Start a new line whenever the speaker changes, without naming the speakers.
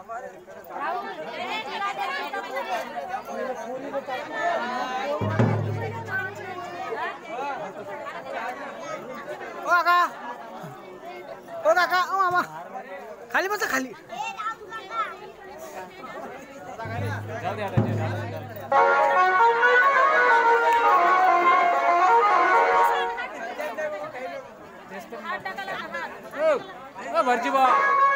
ओ काका ओ काका ओ आमा खाली मात्र खाली
भर्जी भयो